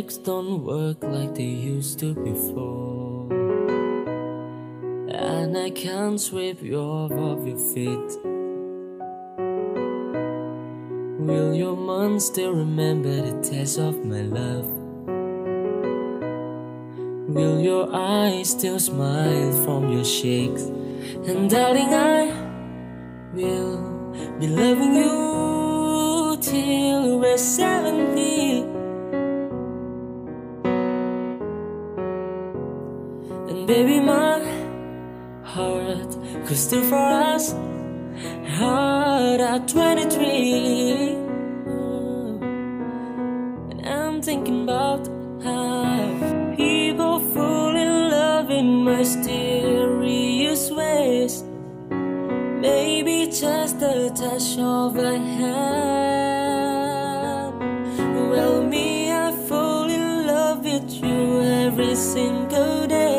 legs don't work like they used to before. And I can't sweep you off of your feet. Will your mind still remember the taste of my love? Will your eyes still smile from your cheeks? And darling, I will be loving you till we're 70. Baby, my heart could still for us heart at 23. And I'm thinking about how people fall in love in mysterious ways. Maybe just a touch of a hand. Well, me, I fall in love with you every single day.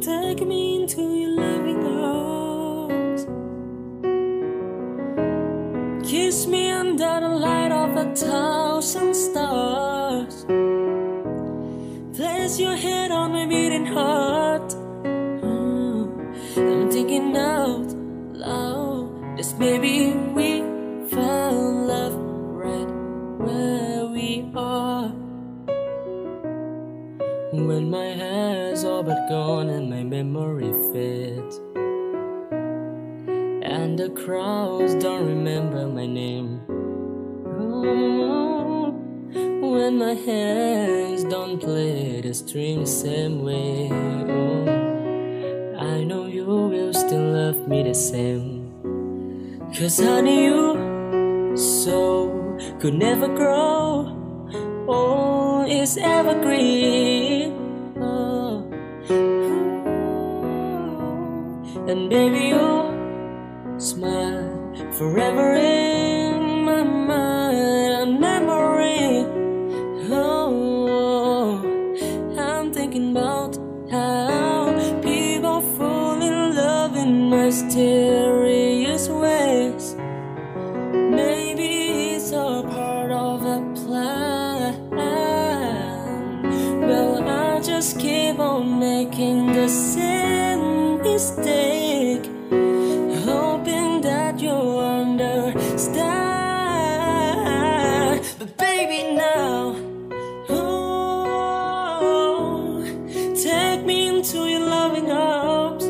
Take me into your arms. Kiss me under the light of a thousand stars. Place your head on my beating heart. I'm thinking out loud. We When my hair's all but gone and my memory fades. And the crowds don't remember my name. Oh, when my hands don't play the string the same way. Oh, I know you will still love me the same. Cause honey, you so could never grow. Oh, it's evergreen. And baby, your smile forever in my mind. A memory. Oh, I'm thinking about how people fall in love in mysterious ways. Maybe it's all part of a plan. Well, I just keep on making the same mistake, hoping that you understand. But baby, now, oh, take me into your loving arms.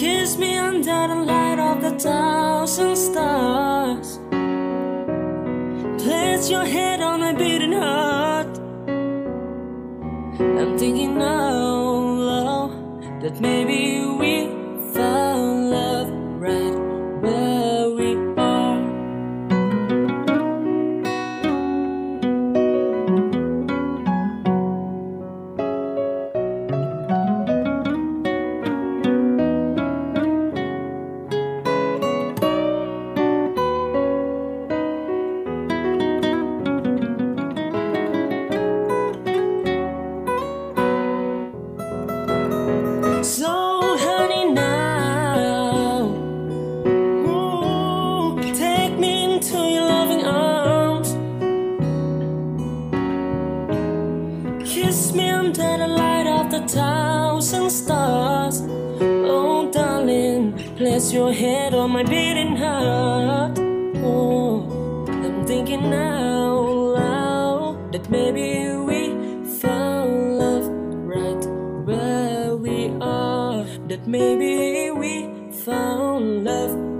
Kiss me under the light of the thousand stars. Place your head on my beating heart. I'm thinking loud that maybe we thousand stars. Oh, darling, place your head on my beating heart. Oh, I'm thinking now, loud that maybe we found love right where we are. That maybe we found love.